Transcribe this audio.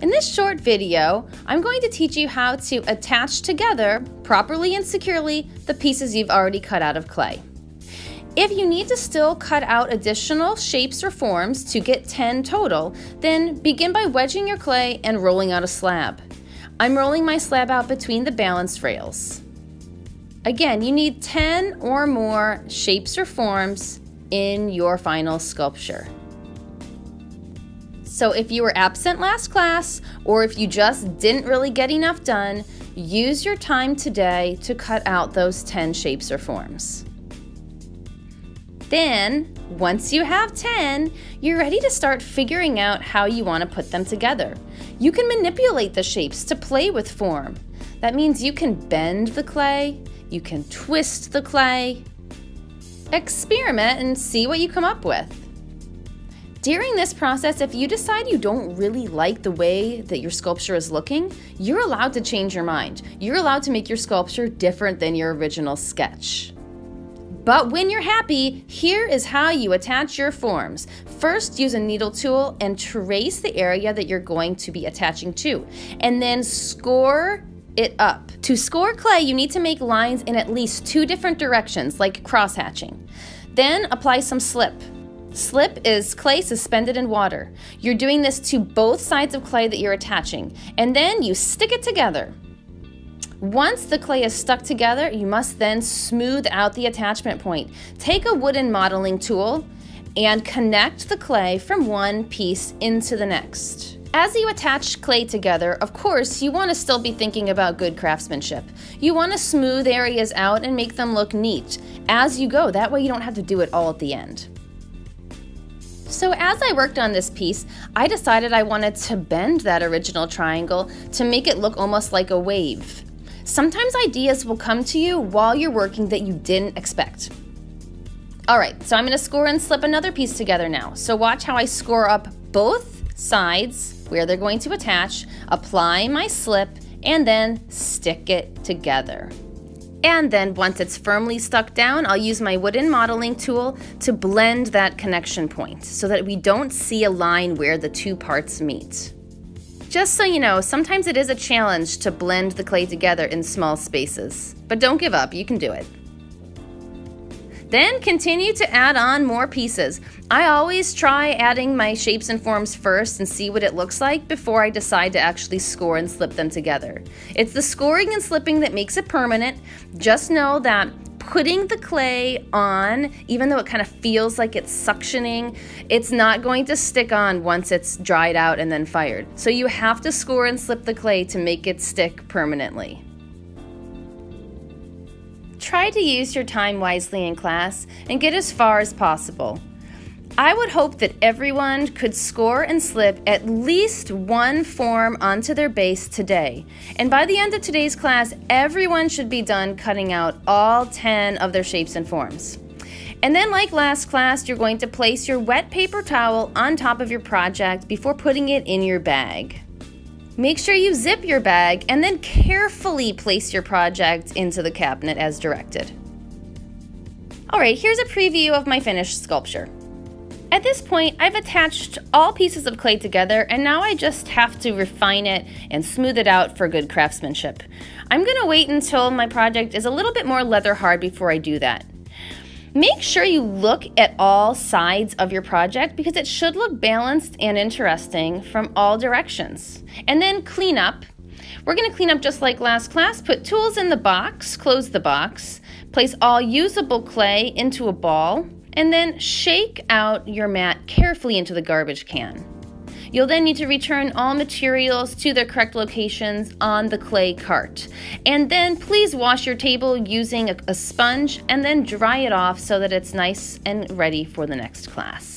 In this short video, I'm going to teach you how to attach together, properly and securely, the pieces you've already cut out of clay. If you need to still cut out additional shapes or forms to get 10 total, then begin by wedging your clay and rolling out a slab. I'm rolling my slab out between the balance rails. Again, you need 10 or more shapes or forms in your final sculpture. So if you were absent last class, or if you just didn't really get enough done, use your time today to cut out those 10 shapes or forms. Then, once you have 10, you're ready to start figuring out how you want to put them together. You can manipulate the shapes to play with form. That means you can bend the clay, you can twist the clay, experiment and see what you come up with. During this process, if you decide you don't really like the way that your sculpture is looking, you're allowed to change your mind. You're allowed to make your sculpture different than your original sketch. But when you're happy, here is how you attach your forms. First, use a needle tool and trace the area that you're going to be attaching to, and then score it up. To score clay, you need to make lines in at least two different directions, like cross hatching. Then apply some slip. Slip is clay suspended in water. You're doing this to both sides of clay that you're attaching, and then you stick it together. Once the clay is stuck together, you must then smooth out the attachment point. Take a wooden modeling tool and connect the clay from one piece into the next. As you attach clay together, of course, you want to still be thinking about good craftsmanship. You want to smooth areas out and make them look neat as you go. That way you don't have to do it all at the end. So as I worked on this piece, I decided I wanted to bend that original triangle to make it look almost like a wave. Sometimes ideas will come to you while you're working that you didn't expect. All right, so I'm gonna score and slip another piece together now. So watch how I score up both sides where they're going to attach, apply my slip, and then stick it together. And then once it's firmly stuck down, I'll use my wooden modeling tool to blend that connection point so that we don't see a line where the two parts meet. Just so you know, sometimes it is a challenge to blend the clay together in small spaces, but don't give up, you can do it. Then continue to add on more pieces. I always try adding my shapes and forms first and see what it looks like before I decide to actually score and slip them together. It's the scoring and slipping that makes it permanent. Just know that putting the clay on, even though it kind of feels like it's suctioning, it's not going to stick on once it's dried out and then fired. So you have to score and slip the clay to make it stick permanently. Try to use your time wisely in class and get as far as possible. I would hope that everyone could score and slip at least one form onto their base today. And by the end of today's class, everyone should be done cutting out all 10 of their shapes and forms. And then, like last class, you're going to place your wet paper towel on top of your project before putting it in your bag. Make sure you zip your bag and then carefully place your project into the cabinet as directed. Alright, here's a preview of my finished sculpture. At this point, I've attached all pieces of clay together and now I just have to refine it and smooth it out for good craftsmanship. I'm going to wait until my project is a little bit more leather hard before I do that. Make sure you look at all sides of your project because it should look balanced and interesting from all directions. And then clean up. We're going to clean up just like last class. Put tools in the box, close the box, place all usable clay into a ball, and then shake out your mat carefully into the garbage can. You'll then need to return all materials to their correct locations on the clay cart. And then please wash your table using a, a sponge and then dry it off so that it's nice and ready for the next class.